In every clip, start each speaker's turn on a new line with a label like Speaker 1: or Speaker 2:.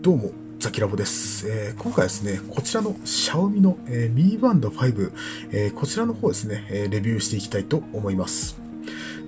Speaker 1: どうも、ザキラボです。えー今回ですね、こちらの Xiaomi の、えー、Mi Band 5、えーこちらの方ですね、えーレビューしていきたいと思います。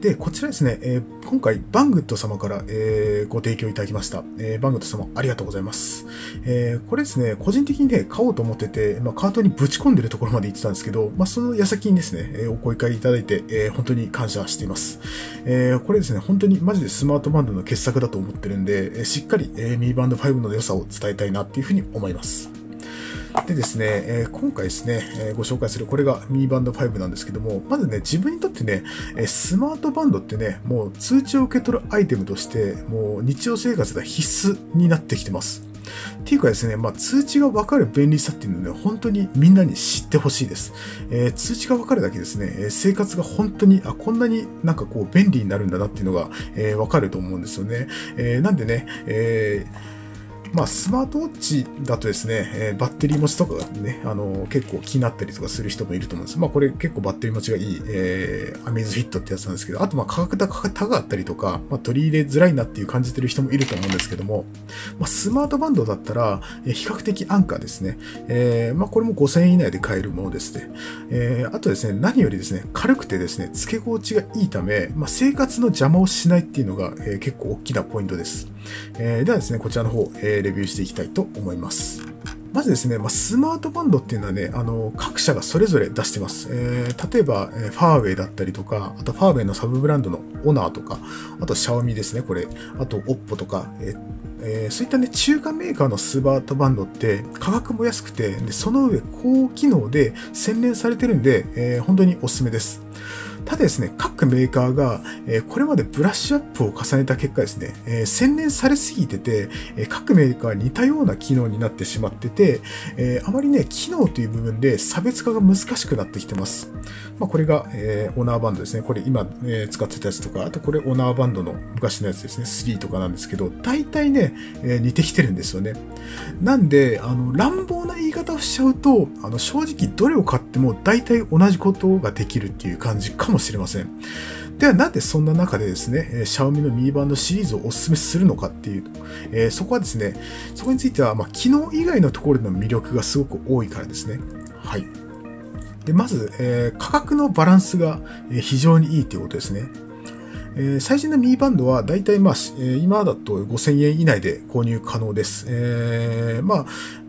Speaker 1: で、こちらですね、えー今回、バングッド様から、えーご提供いただきました。えーバングッド様、ありがとうございます。えーこれですね、個人的にね、買おうと思ってて、まあ、カートにぶち込んでるところまで行ってたんですけど、まあ、その矢先にですね、えお声掛けいただいて、え本当に感謝しています。えこれですね、本当にマジでスマートバンドの傑作だと思ってるんで、えしっかり、えー、Mi Band 5の良さを伝えたいなっていうふうに思います。でですね、えー今回ですね、えーご紹介するこれが Mi Band 5なんですけども、まずね、自分にとってね、えスマートバンドってね、もう通知を受け取るアイテムとして、もう日常生活では必須になってきてます。っていうかですね、まあ、通知が分かる便利さっていうのはね、本当にみんなに知ってほしいです。えー通知が分かるだけですね、え生活が本当に、あ、こんなになんかこう便利になるんだなっていうのが、えー分かると思うんですよね。えーなんでね、えーまあ、スマートウォッチだとですね、えバッテリー持ちとかがね、あの結構気になったりとかする人もいると思うんです。まあ、これ結構バッテリー持ちがいい、えーアメーズフィットってやつなんですけど、あとまあ価格高かったりとか、まあ、取り入れづらいなっていう感じてる人もいると思うんですけども、まあ、スマートバンドだったら、比較的安価ですね。えーまあ、これも5000円以内で買えるものですね。えーあとですね、何よりですね、軽くてですね、付け心地がいいため、まあ、生活の邪魔をしないっていうのが、えー結構大きなポイントです。えーではですね、こちらの方、えーレビューしていきたいと思います。まずですね、まあ、スマートバンドっていうのはね、あの、各社がそれぞれ出してます。えー例えば、えーファーウェイだったりとか、あとファーウェイのサブブランドのオナーとか、あとシャオミですね、これ。あと、オッポとか、えーえーそういったね、中華メーカーのスマートバンドって価格も安くて、でその上高機能で洗練されてるんで、えー本当におすすめです。ただですね、各メーカーが、えこれまでブラッシュアップを重ねた結果ですね、え洗練されすぎてて、え各メーカー似たような機能になってしまってて、えあまりね、機能という部分で差別化が難しくなってきてます。まあ、これが、えーオナーバンドですね。これ今、え使ってたやつとか、あとこれオーナーバンドの昔のやつですね。3とかなんですけど、大体ね、え似てきてるんですよね。なんで、あの、乱暴な言い方をしちゃうと、あの、正直どれを買っても大体同じことができるっていう感じかもしれません。では、なんでそんな中でですね、えー、Xiaomi の Mi Band シリーズをお勧めするのかっていう、えーそこはですね、そこについては、まあ、機能以外のところでの魅力がすごく多いからですね。はい。で、まず、えー価格のバランスが非常にいいということですね。えー最新の Mi バンドはだいたいまあ、今だと5000円以内で購入可能です。えまあ、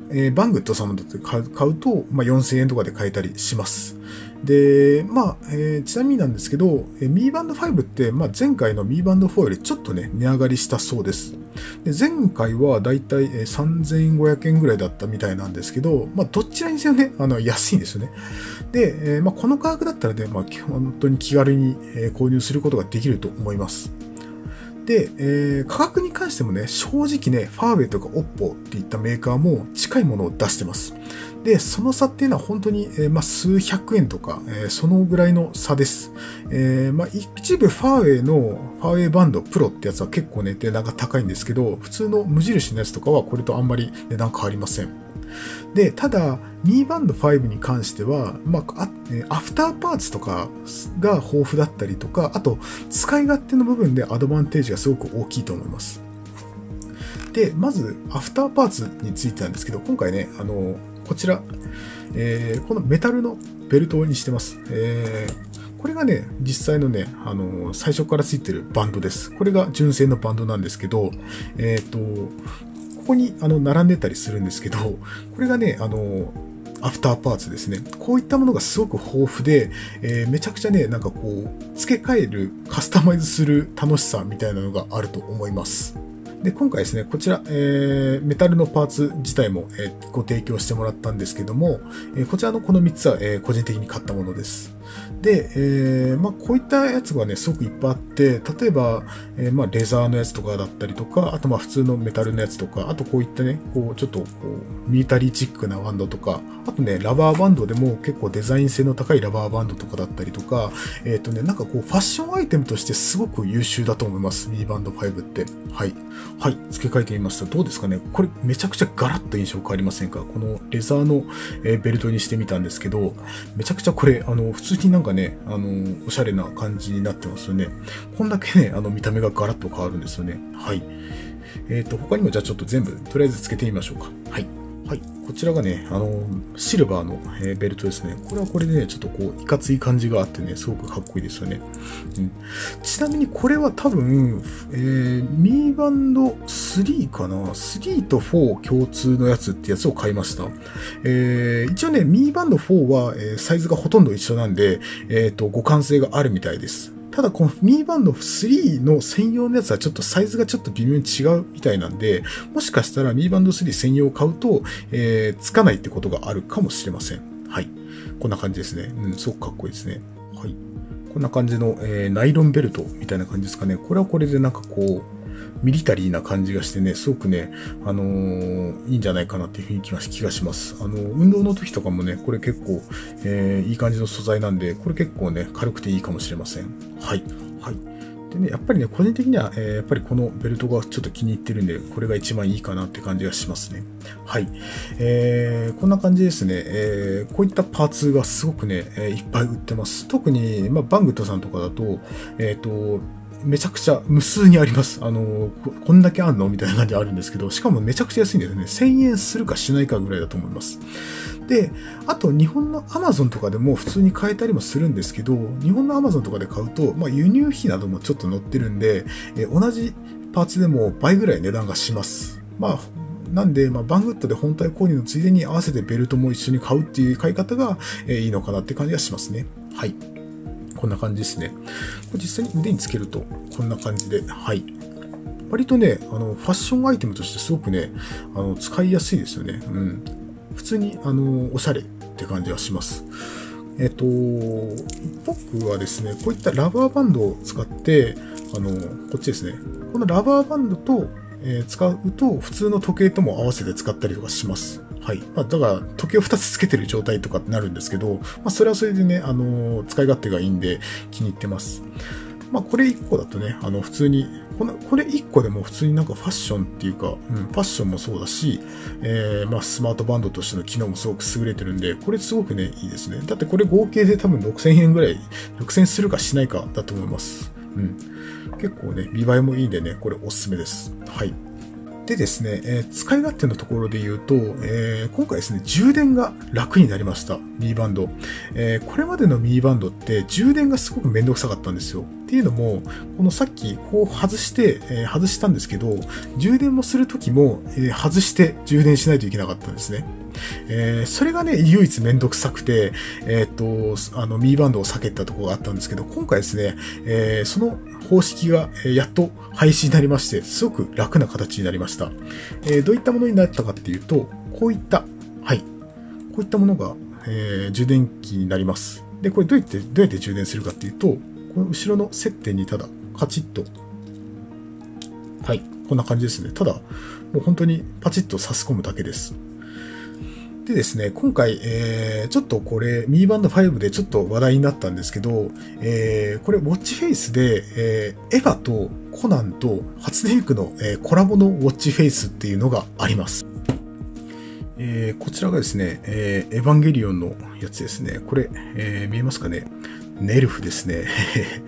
Speaker 1: えバングッド様だと買う買うと、まあ、4000円とかで買えたりします。で、まあ、えーちなみになんですけど、えー Mi Band 5って、まあ、前回の Mi Band 4よりちょっとね、値上がりしたそうです。で前回はだいたい3500円ぐらいだったみたいなんですけど、まあ、どちらにせよね、あの、安いんですよね。で、えーまあ、この価格だったらね、まあ、本当に気軽に購入することができると思います。で、えー価格に関してもね、正直ね、ファーウェイとかオッポっていったメーカーも近いものを出してます。で、その差っていうのは本当に、えーまあ、数百円とか、えーそのぐらいの差です。えーまあ、一部ファーウェイの、ファーウェイバンドプロってやつは結構ね、値段が高いんですけど、普通の無印のやつとかはこれとあんまり値段変わりません。で、ただ、ミーバンド5に関しては、まあ、あアフターパーツとかが豊富だったりとか、あと、使い勝手の部分でアドバンテージがすごく大きいと思います。で、まず、アフターパーツについてなんですけど、今回ね、あの、こちら、えーこのメタルのベルトにしてます。えーこれがね、実際のね、あの、最初からついてるバンドです。これが純正のバンドなんですけど、えっ、と、ここにあの並んでたりするんですけど、これがね、あの、アフターパーツですね。こういったものがすごく豊富で、えーめちゃくちゃね、なんかこう、付け替える、カスタマイズする楽しさみたいなのがあると思います。で、今回ですね、こちら、えーメタルのパーツ自体も、えーご提供してもらったんですけども、えーこちらのこの3つは、え個人的に買ったものです。で、えーまあ、こういったやつがね、すごくいっぱいあって、例えば、えーまあ、レザーのやつとかだったりとか、あとまあ普通のメタルのやつとか、あとこういったね、こうちょっとこう、ミリタリーチックなバンドとか、あとね、ラバーバンドでも結構デザイン性の高いラバーバンドとかだったりとか、えっ、とね、なんかこう、ファッションアイテムとしてすごく優秀だと思います、ミーバンド5って。はい。はい、付け替えてみました。どうですかね？これめちゃくちゃガラッと印象変わりませんか？このレザーの、えーベルトにしてみたんですけど、めちゃくちゃこれ、あの、普通になんかね、あの、おしゃれな感じになってますよね。こんだけね、あの、見た目がガラッと変わるんですよね。はい。えっ、ー、と、他にもじゃあちょっと全部、とりあえずつけてみましょうか。はい。はい。こちらがね、あの、シルバーの、えー、ベルトですね。これはこれでね、ちょっとこう、いかつい感じがあってね、すごくかっこいいですよね。うん、ちなみにこれは多分、えー、ミーバンド3かな ?3 と4共通のやつってやつを買いました。えー、一応ね、ミーバンド4は、えー、サイズがほとんど一緒なんで、えっ、ー、と、互換性があるみたいです。ただこのミーバンド3の専用のやつはちょっとサイズがちょっと微妙に違うみたいなんで、もしかしたらミーバンド3専用を買うと、えー、つかないってことがあるかもしれません。はい。こんな感じですね。うん、すごくかっこいいですね。はい。こんな感じの、えー、ナイロンベルトみたいな感じですかね。これはこれでなんかこう、ミリタリーな感じがしてね、すごくね、あのー、いいんじゃないかなっていうふうに気がします。あの、運動の時とかもね、これ結構、えー、いい感じの素材なんで、これ結構ね、軽くていいかもしれません。はい。はい。でね、やっぱりね、個人的には、えー、やっぱりこのベルトがちょっと気に入ってるんで、これが一番いいかなって感じがしますね。はい。えー、こんな感じですね。えー、こういったパーツがすごくね、え、いっぱい売ってます。特に、まあ、バングットさんとかだと、えっ、と、めちゃくちゃ無数にあります。あの、こんだけあんの？みたいな感じあるんですけど、しかもめちゃくちゃ安いんですね。1000円するかしないかぐらいだと思います。で、あと日本の Amazon とかでも普通に買えたりもするんですけど、日本の Amazon とかで買うと、まあ、輸入費などもちょっと載ってるんで、え同じパーツでも倍ぐらい値段がします。まあ、なんで、まあ、バングッドで本体購入のついでに合わせてベルトも一緒に買うっていう買い方が、えいいのかなって感じがしますね。はい。こんな感じですね。これ実際に腕につけると、こんな感じで、はい。割とね、あの、ファッションアイテムとしてすごくね、あの、使いやすいですよね。うん。普通に、あの、おしゃれって感じがします。えっと、僕はですね、こういったラバーバンドを使って、あの、こっちですね。このラバーバンドと、えー、使うと、普通の時計とも合わせて使ったりとかします。はい。まあ、だから、時計を2つつけてる状態とかってなるんですけど、まあ、それはそれでね、あの、使い勝手がいいんで気に入ってます。まあ、これ1個だとね、あの、普通に、この、これ1個でも普通になんかファッションっていうか、うん、ファッションもそうだし、えー、まあ、スマートバンドとしての機能もすごく優れてるんで、これすごくね、いいですね。だってこれ合計で多分6000円ぐらい、6000するかしないかだと思います。うん。結構ね、見栄えもいいんでね、これおすすめです。はい。でですね、えー、使い勝手のところで言うと、えー、今回ですね、充電が楽になりました。ミーバンド。えー、これまでのミーバンドって充電がすごくめんどくさかったんですよ。っていうのも、このさっきこう外して、え外したんですけど、充電もするときも、え外して充電しないといけなかったんですね。えー、それがね、唯一めんどくさくて、えっ、と、あの、ミーバンドを避けたところがあったんですけど、今回ですね、えー、その方式が、えやっと廃止になりまして、すごく楽な形になりました。え、どういったものになったかっていうと、こういった、はい、こういったものが、えー、充電器になります。で、これどうやって、どうやって充電するかっていうと、この後ろの接点にただ、カチッと、はい、こんな感じですね。ただ、もう本当にパチッと差し込むだけです。でですね、今回、えー、ちょっとこれ、ミーバンド5でちょっと話題になったんですけど、えー、これ、ウォッチフェイスで、えー、エヴァとコナンと初音ミクの、えー、コラボのウォッチフェイスっていうのがあります。えー、こちらがですね、えー、エヴァンゲリオンのやつですね。これ、えー、見えますかね？ネルフですね。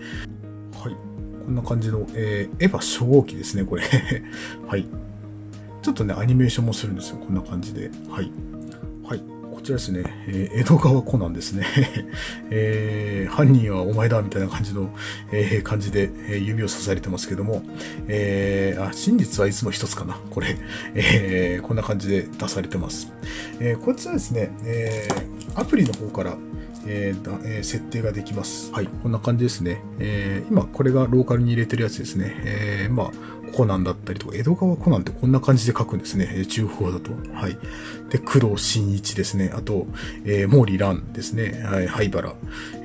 Speaker 1: はい。こんな感じの、えー、エヴァ初号機ですね、これ。はい。ちょっとね、アニメーションもするんですよ。こんな感じで。はい。はい。こちらですね、えー、江戸川コナンですね。えー、犯人はお前だみたいな感じの、えー、感じで、え、指をさされてますけども、えー、あ、真実はいつも一つかな。これ、え、こんな感じで出されてます。えー、こちらですね、え、アプリの方から、えーえー、設定ができます。はい、こんな感じですね。えー、今、これがローカルに入れてるやつですね。えー、まあ、コナンだったりとか、江戸川コナンってこんな感じで書くんですね。中国語だと。はい。で、工藤新一ですね。あと、えー、毛利蘭ですね。はい、灰原。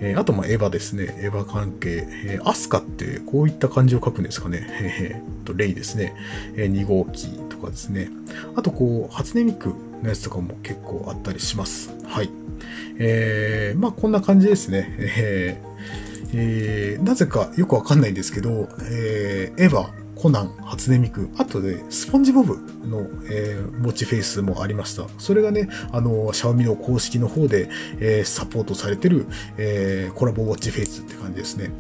Speaker 1: えー、あと、まあ、エヴァですね。エヴァ関係。えー、アスカってこういった感じを書くんですかね。えー、と、レイですね。えー、2号機とかですね。あと、こう、初音ミクのやつとかも結構あったりします。はい。えー、まあ、こんな感じですね。えーえー、なぜかよくわかんないんですけど、えー、エヴァ、コナン、初音ミク、あとで、スポンジボブの、えー、ウォッチフェイスもありました。それがね、あの、シャオミの公式の方で、えー、サポートされてる、えー、コラボウォッチフェイスって感じですね。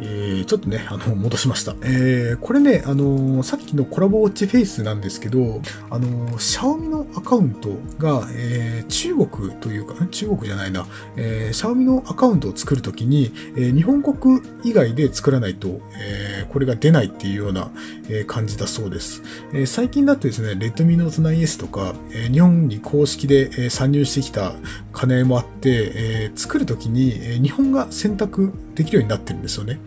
Speaker 1: えー、ちょっとね、あの、戻しました。えー、これね、あのー、さっきのコラボウォッチフェイスなんですけど、あのー、シャオミのアカウントが、えー、中国というか、中国じゃないな、えー、シャオミのアカウントを作るときに、えー、日本国以外で作らないと、えこれが出ないっていうような、え、感じだそうです。え、最近だとですね、レッドミノート 9S とか、え、日本に公式で、え、参入してきた金もあって、え、作るときに、え、日本が選択できるようになってるんですよね。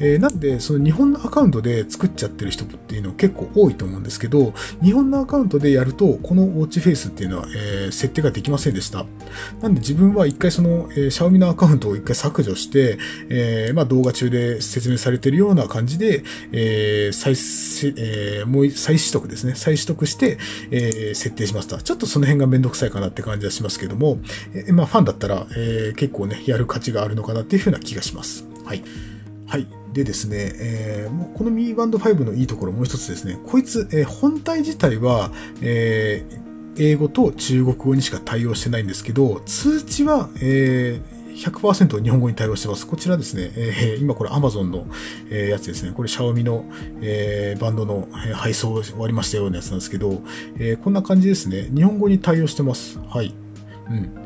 Speaker 1: えー、なんで、その日本のアカウントで作っちゃってる人っていうのは結構多いと思うんですけど、日本のアカウントでやると、このウォッチフェイスっていうのは、えー、設定ができませんでした。なんで自分は一回その、えー、シャオミのアカウントを一回削除して、えー、まあ動画中で説明されてるような感じで、えー、再、えー、もう再取得ですね。再取得して、えー、設定しました。ちょっとその辺がめんどくさいかなって感じはしますけども、えー、まあファンだったら、えー、結構ね、やる価値があるのかなっていうふうな気がします。はい。はい。でですね、えー、もうこの Mi Band 5のいいところもう一つですね、こいつ、えー、本体自体は、えー、英語と中国語にしか対応してないんですけど、通知は、えー、100%日本語に対応してます。こちらですね、えー、今これ Amazon の、えー、やつですね。これ Xiaomi の、えー、バンドの配送終わりましたようなやつなんですけど、えー、こんな感じですね。日本語に対応してます。はい。うん。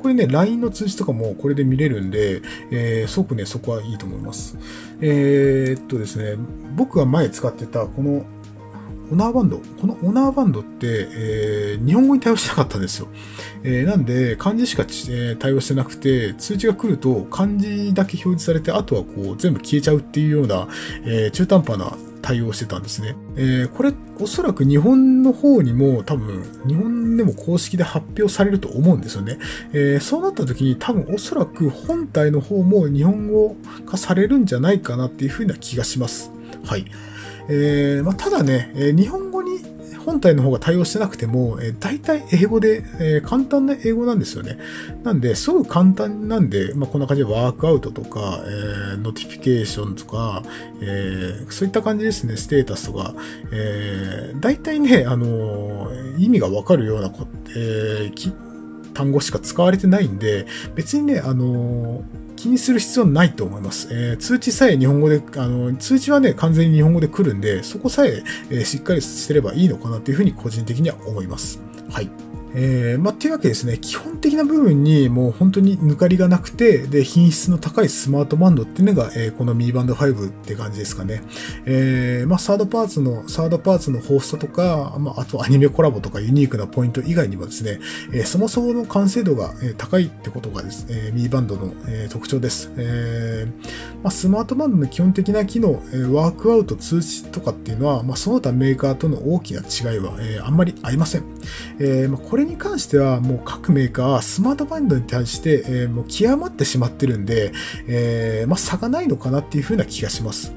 Speaker 1: これね、LINE の通知とかもこれで見れるんで、えー、すごくね、そこはいいと思います。えー、っとですね、僕が前使ってたこのオナーバンド。このオナーバンドって、えー、日本語に対応してなかったんですよ。えー、なんで、漢字しか、えー、対応してなくて、通知が来ると漢字だけ表示されて、あとはこう全部消えちゃうっていうような、えー、中途半端な対応してたんですね。えー、これ、おそらく日本の方にも多分、日本でも公式で発表されると思うんですよね。えー、そうなった時に多分おそらく本体の方も日本語化されるんじゃないかなっていうふうな気がします。はい。えー、まあ、ただね、え日本語に本体の方が対応してなくても、えー、大体英語で、えー、簡単な英語なんですよね。なんで、すごく簡単なんで、まあ、こんな感じでワークアウトとか、えー、 notification とか、えー、そういった感じですね、ステータスとか、えー、大体ね、あのー、意味がわかるようなこ、えー、単語しか使われてないんで、別にね、あのー気にする必要ないと思います。えー、通知さえ日本語で、あの、通知はね、完全に日本語で来るんで、そこさええー、しっかりしてればいいのかなというふうに個人的には思います。はい。えー、まあ、っていうわけですね、基本的な部分にもう本当に抜かりがなくて、で、品質の高いスマートバンドっていうのが、えー、この Mi Band 5って感じですかね。えー、まあ、サードパーツの、サードパーツのホストとか、まあ、あとアニメコラボとかユニークなポイント以外にもですね、えー、そもそもの完成度が、え、高いってことがですね、Mi Band の、えー、特徴です。えー、まあ、スマートバンドの基本的な機能、えー、ワークアウト通知とかっていうのは、まあ、その他メーカーとの大きな違いは、えー、あんまりありません。えー、まあ、これに関しては、もう各メーカーはスマートバンドに対して、えー、もう極まってしまってるんで、えー、まあ、差がないのかなっていうふうな気がします。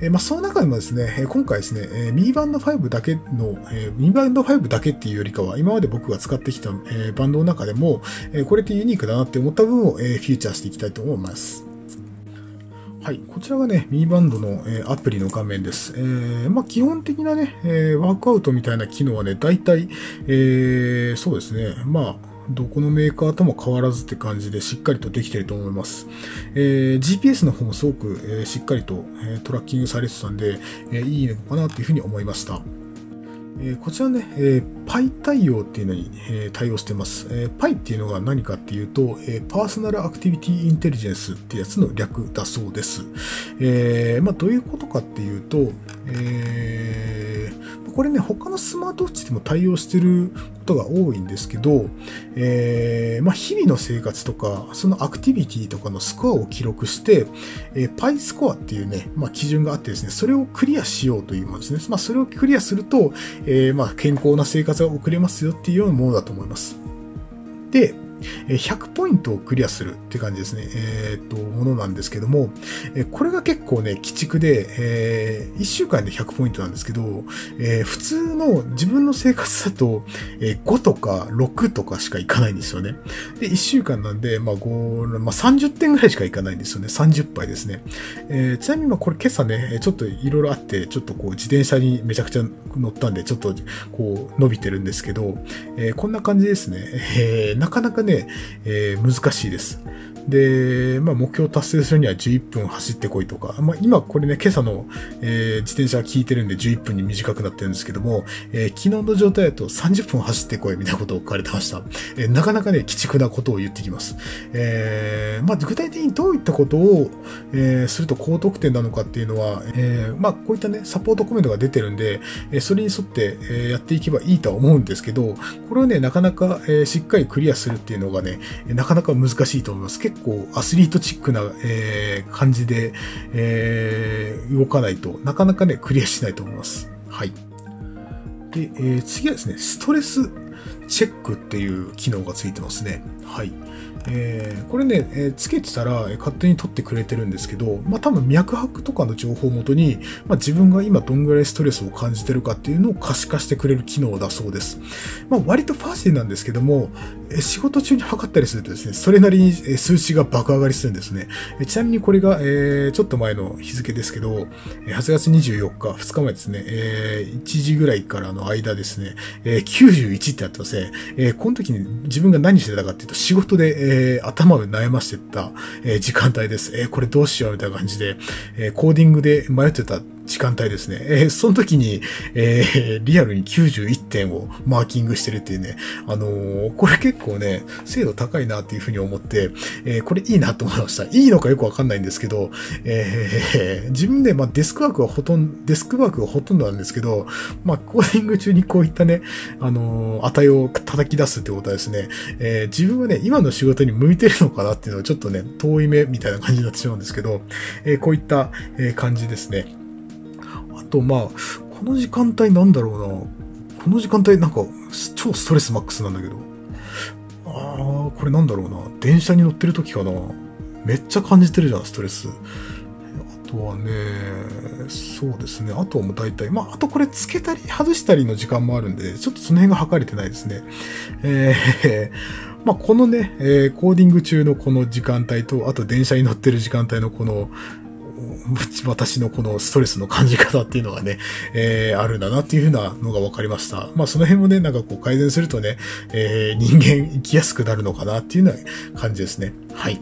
Speaker 1: えー、まあ、その中でもですね、今回ですね、えー、ミーバンド5だけの、えー、ミーバンド5だけっていうよりかは、今まで僕が使ってきた、え、バンドの中でも、え、これってユニークだなって思った部分を、え、フィーチャーしていきたいと思います。はい。こちらがね、ミーバンドの、えー、アプリの画面です。えー、まあ、基本的なね、えー、ワークアウトみたいな機能はね、大体、えー、そうですね、まあ、どこのメーカーとも変わらずって感じでしっかりとできてると思います。えー、GPS の方もすごく、えー、しっかりと、えー、トラッキングされてたんで、えー、いいのかなっていうふうに思いました。えこちらね、えー、Pi 対応っていうのに、えー、対応してます。えー、Pi っていうのが何かっていうと、えー、パーソナルアクティビティインテリジェンスってやつの略だそうです。えー、まあどういうことかっていうと、えー、これね、他のスマートウォッチでも対応してることが多いんですけど、えー、まあ、日々の生活とか、そのアクティビティとかのスコアを記録して、えー、パイスコアっていうね、まあ、基準があってですね、それをクリアしようというものですね。まあ、それをクリアすると、えー、まあ、健康な生活が送れますよっていうようなものだと思います。で、100ポイントをクリアするって感じですね。えっ、と、ものなんですけども、これが結構ね、鬼畜で、え1週間で100ポイントなんですけど、え普通の自分の生活だと、え5とか6とかしかいかないんですよね。で、1週間なんで、まあ5、まあ30点ぐらいしかいかないんですよね。30杯ですね。えちなみにまあこれ今朝ね、ちょっといろいろあって、ちょっとこう自転車にめちゃくちゃ乗ったんで、ちょっとこう伸びてるんですけど、えこんな感じですね。えー、なかなかね、えー、難しいです。で、まあ、目標達成するには11分走ってこいとか、まあ、今これね、今朝の、えー、自転車聞いてるんで11分に短くなってるんですけども、えー、昨日の状態だと30分走ってこいみたいなことを書かれてました。えー、なかなかね、鬼畜なことを言ってきます。え、まあ、具体的にどういったことを、え、すると高得点なのかっていうのは、え、まあ、こういったね、サポートコメントが出てるんで、え、それに沿って、え、やっていけばいいとは思うんですけど、これをね、なかなか、え、しっかりクリアするっていうのがね、なかなか難しいと思います。結構アスリートチックな、えー、感じで、えー、動かないとなかなかね、クリアしないと思います。はい。で、えー、次はですね、ストレスチェックっていう機能がついてますね。はい。えー、これね、えー、つけてたら、勝手に取ってくれてるんですけど、まあ多分脈拍とかの情報をもとに、まあ自分が今どんぐらいストレスを感じてるかっていうのを可視化してくれる機能だそうです。まあ割とファーシーなんですけども、仕事中に測ったりするとですね、それなりに数値が爆上がりするんですね。ちなみにこれが、え、ちょっと前の日付ですけど、8月24日、2日前ですね、え、1時ぐらいからの間ですね、え、91ってやってますね。え、この時に自分が何してたかっていうと、仕事で、え、頭を悩ましてた、え、時間帯です。え、これどうしようみたいな感じで、え、コーディングで迷ってた時間帯ですね。えー、その時に、えー、リアルに91点をマーキングしてるっていうね、あのー、これ結構ね、精度高いなっていうふうに思って、え、これいいなと思いました。いいのかよくわかんないんですけど、えー、自分で、まあ、デスクワークはほとんど、デスクワークがほとんどなんですけど、まあ、コーディング中にこういったね、あの、値を叩き出すってことはですね、え、自分はね、今の仕事に向いてるのかなっていうのはちょっとね、遠い目みたいな感じになってしまうんですけど、え、こういった、え感じですね。あと、まあ、この時間帯なんだろうな。この時間帯なんか、超ストレスマックスなんだけど。ああ、これなんだろうな。電車に乗ってる時かな。めっちゃ感じてるじゃん、ストレス。あとはね、そうですね。あとはもう大体、まあ、あとこれつけたり外したりの時間もあるんで、ちょっとその辺が測れてないですね。えー まあ、このね、えー、コーディング中のこの時間帯と、あと電車に乗ってる時間帯のこの、私のこのストレスの感じ方っていうのがね、えー、あるんだなっていうふうなのが分かりました。まあその辺もね、なんかこう改善するとね、えー、人間生きやすくなるのかなっていうような感じですね。はい。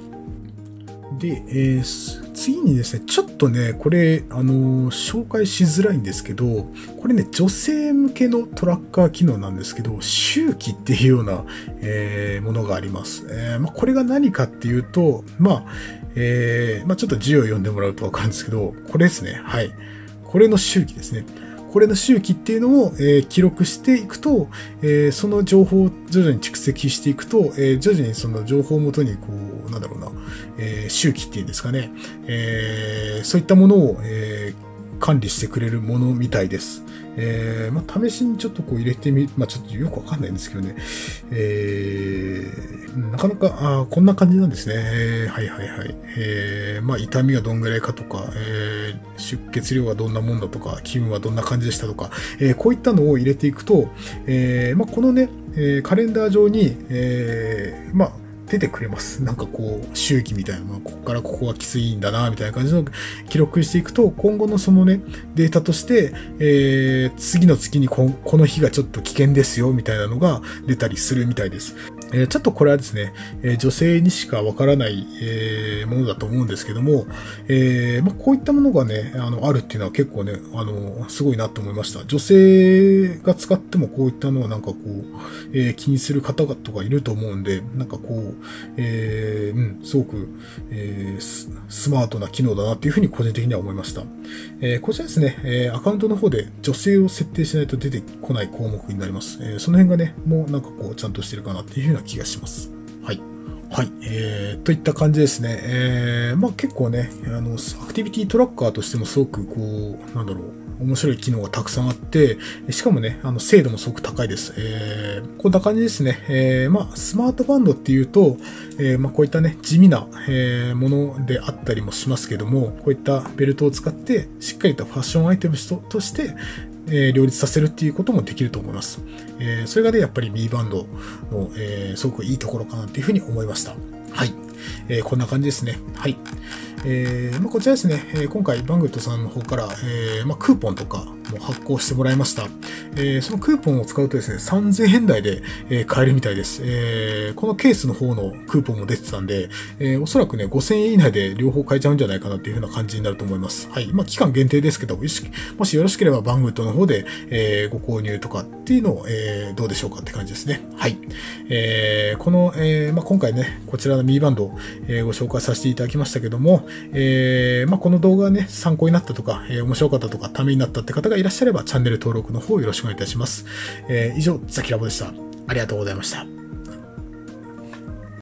Speaker 1: で、えー、次にですね、ちょっとね、これ、あのー、紹介しづらいんですけど、これね、女性向けのトラッカー機能なんですけど、周期っていうような、えー、ものがあります。えーまあ、これが何かっていうと、まあ、えー、まあ、ちょっと字を読んでもらうとわかるんですけど、これですね。はい。これの周期ですね。これの周期っていうのを、えー、記録していくと、えー、その情報を徐々に蓄積していくと、えー、徐々にその情報をもとに、こう、なんだろうな、えー、周期っていうんですかね、えー、そういったものを、えー、管理してくれるものみたいです。えー、まあ、試しにちょっとこう入れてみ、まあ、ちょっとよくわかんないんですけどね。えー、なかなか、あこんな感じなんですね。はいはいはい。えー、まあ、痛みがどんぐらいかとか、えー、出血量がどんなもんだとか、気分はどんな感じでしたとか、えー、こういったのを入れていくと、えー、まあ、このね、えー、カレンダー上に、えー、まあ、出てくれます。なんかこう、周期みたいなのここからここがきついんだな、みたいな感じの記録していくと、今後のそのね、データとして、えー、次の月にここの日がちょっと危険ですよ、みたいなのが出たりするみたいです。え、ちょっとこれはですね、え、女性にしかわからない、え、ものだと思うんですけども、えま、こういったものがね、あの、あるっていうのは結構ね、あの、すごいなと思いました。女性が使ってもこういったのはなんかこう、え、気にする方とかいると思うんで、なんかこう、えー、うん、すごく、えース、マートな機能だなっていうふうに個人的には思いました。えー、こちらですね、え、アカウントの方で女性を設定しないと出てこない項目になります。え、その辺がね、もうなんかこう、ちゃんとしてるかなっていうふうにな気がします。はい。はい、えー、といった感じですね。えー、まあ結構ね、あの、アクティビティトラッカーとしてもすごくこう、なんだろう、面白い機能がたくさんあって、しかもね、あの、精度もすごく高いです。えー、こんな感じですね。えー、まあ、スマートバンドっていうと、えー、まあ、こういったね、地味な、えー、ものであったりもしますけども、こういったベルトを使って、しっかりとファッションアイテムとして、えー、両立させるっていうこともできると思います。えー、それがね、やっぱり B バンドの、え、すごくいいところかなっていうふうに思いました。はい。えー、こんな感じですね。はい。えーまあ、こちらですね、えー、今回バングットさんの方から、えーまあ、クーポンとかも発行してもらいました。えー、そのクーポンを使うとですね、3000円台で、えー、買えるみたいです。えー、このケースの方のクーポンも出てたんで、えー、おそらくね、5000円以内で両方買えちゃうんじゃないかなっていう風な感じになると思います。はい。まあ、期間限定ですけど、もしよろしければバングットの方で、えー、ご購入とかっていうのを、えー、どうでしょうかって感じですね。はい。えー、この、えー、まあ、今回ね、こちらのミーバンドを、え、ご紹介させていただきましたけども、えー、まあ、この動画ね、参考になったとか、えー、面白かったとか、ためになったって方がいらっしゃれば、チャンネル登録の方よろしくお願いいたします。えー、以上、ザキラボでした。ありがとうございました。